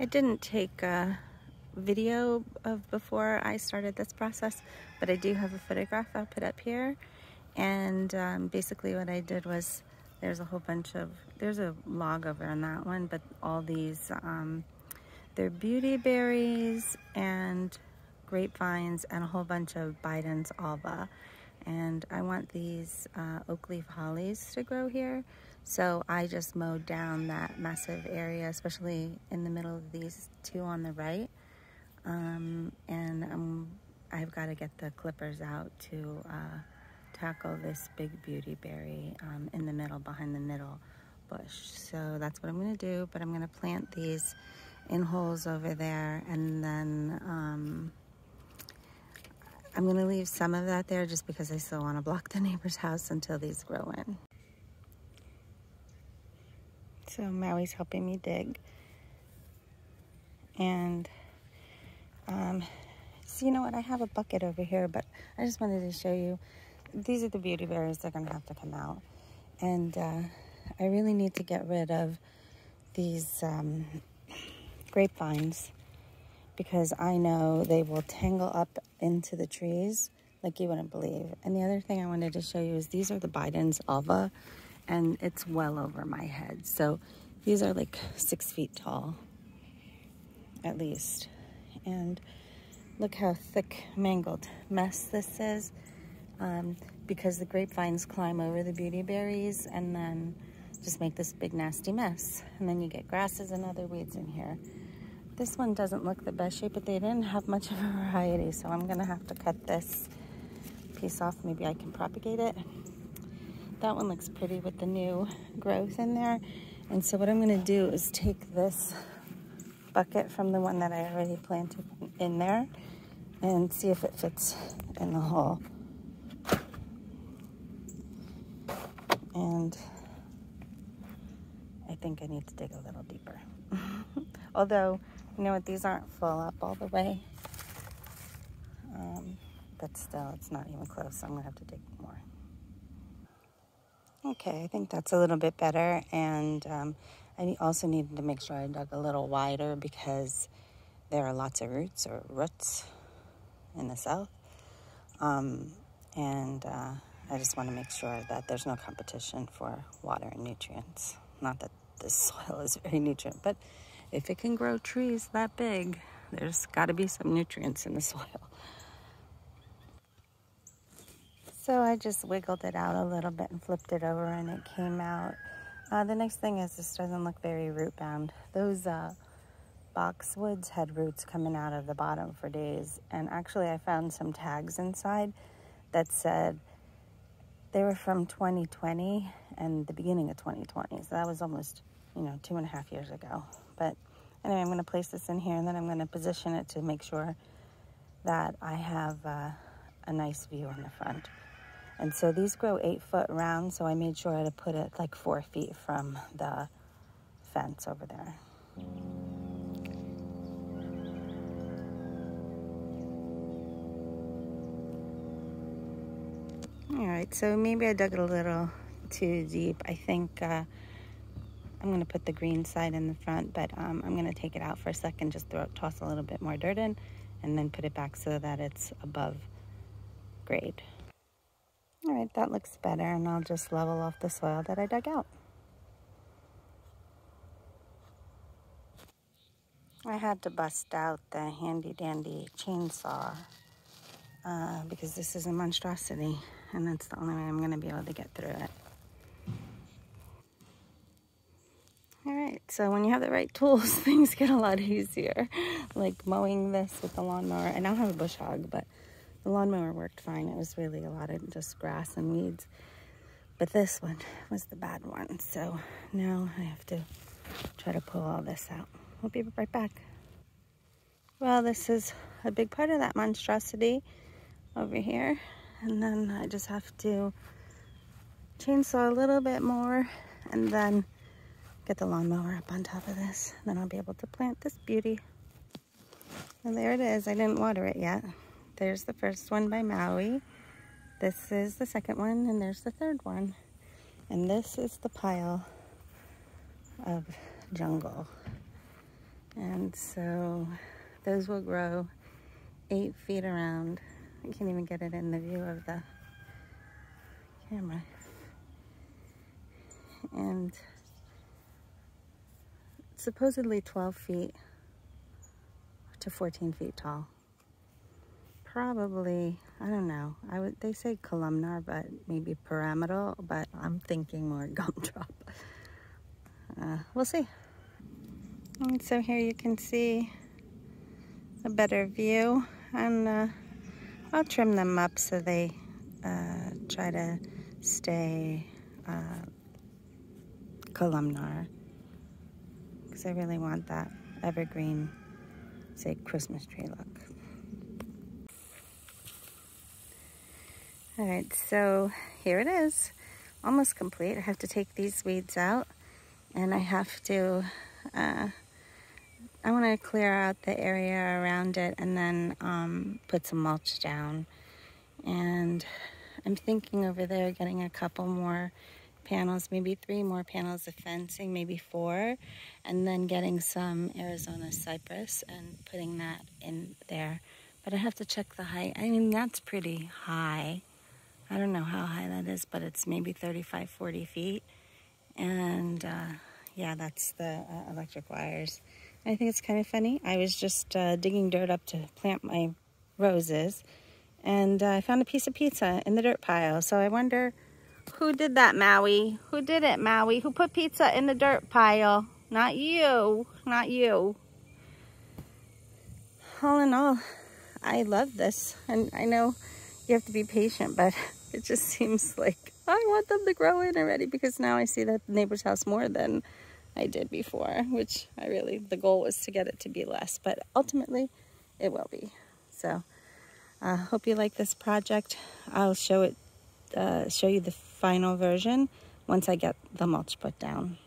I didn't take a video of before I started this process, but I do have a photograph I'll put up here. And um, basically what I did was, there's a whole bunch of, there's a log over on that one, but all these, um, they're beauty berries and grapevines and a whole bunch of Bidens alba. And I want these uh, Oakleaf hollies to grow here. So I just mowed down that massive area, especially in the middle of these two on the right. Um, and um, I've got to get the clippers out to uh, tackle this big beauty berry um, in the middle, behind the middle bush. So that's what I'm going to do, but I'm going to plant these in holes over there and then um, I'm to leave some of that there just because I still want to block the neighbor's house until these grow in. So Maui's helping me dig. And, um, so you know what, I have a bucket over here, but I just wanted to show you. These are the beauty berries that are gonna have to come out. And uh, I really need to get rid of these um, grapevines because I know they will tangle up into the trees like you wouldn't believe. And the other thing I wanted to show you is these are the Bidens alba and it's well over my head. So these are like six feet tall, at least. And look how thick, mangled mess this is. Um, because the grapevines climb over the beauty berries and then just make this big nasty mess. And then you get grasses and other weeds in here. This one doesn't look the best shape, but they didn't have much of a variety, so I'm gonna have to cut this piece off. Maybe I can propagate it. That one looks pretty with the new growth in there. And so what I'm gonna do is take this bucket from the one that I already planted in there and see if it fits in the hole. And I think I need to dig a little deeper. Although, you know what, these aren't full up all the way. Um, but still, it's not even close, so I'm gonna have to dig more. Okay, I think that's a little bit better. And um, I also needed to make sure I dug a little wider because there are lots of roots or roots in the south. Um, and uh, I just want to make sure that there's no competition for water and nutrients. Not that this soil is very nutrient, but if it can grow trees that big, there's got to be some nutrients in the soil. So I just wiggled it out a little bit and flipped it over and it came out. Uh, the next thing is this doesn't look very root bound. Those uh, boxwoods had roots coming out of the bottom for days. And actually I found some tags inside that said they were from 2020 and the beginning of 2020. So that was almost, you know, two and a half years ago. But anyway, I'm going to place this in here and then I'm going to position it to make sure that I have uh, a nice view in the front. And so these grow eight foot round, so I made sure I had to put it like four feet from the fence over there. All right, so maybe I dug it a little too deep. I think uh, I'm gonna put the green side in the front, but um, I'm gonna take it out for a second, just throw, toss a little bit more dirt in, and then put it back so that it's above grade. All right, that looks better, and I'll just level off the soil that I dug out. I had to bust out the handy dandy chainsaw uh, because this is a monstrosity and that's the only way I'm going to be able to get through it. All right, so when you have the right tools, things get a lot easier. Like mowing this with the lawnmower. I now have a bush hog, but the lawnmower worked fine. It was really a lot of just grass and weeds. But this one was the bad one. So now I have to try to pull all this out. We'll be right back. Well, this is a big part of that monstrosity over here. And then I just have to chainsaw a little bit more and then get the lawnmower up on top of this. Then I'll be able to plant this beauty. And there it is. I didn't water it yet. There's the first one by Maui. This is the second one, and there's the third one. And this is the pile of jungle. And so those will grow eight feet around. I can't even get it in the view of the camera. And supposedly 12 feet to 14 feet tall. Probably, I don't know. I would they say columnar, but maybe pyramidal, but I'm thinking more gumdrop. Uh, we'll see. And so here you can see a better view and uh, I'll trim them up so they uh, try to stay uh, columnar because I really want that evergreen, say, Christmas tree look. All right, so here it is, almost complete. I have to take these weeds out and I have to, uh, I want to clear out the area around it and then um, put some mulch down. And I'm thinking over there getting a couple more panels, maybe three more panels of fencing, maybe four, and then getting some Arizona cypress and putting that in there. But I have to check the height. I mean, that's pretty high. I don't know how high that is, but it's maybe 35, 40 feet. And uh, yeah, that's the uh, electric wires. I think it's kind of funny. I was just uh, digging dirt up to plant my roses, and uh, I found a piece of pizza in the dirt pile. So I wonder who did that, Maui? Who did it, Maui? Who put pizza in the dirt pile? Not you. Not you. All in all, I love this. And I know you have to be patient, but it just seems like I want them to grow in already because now I see that neighbor's house more than I did before, which I really, the goal was to get it to be less, but ultimately it will be. So I uh, hope you like this project. I'll show it, uh, show you the final version once I get the mulch put down.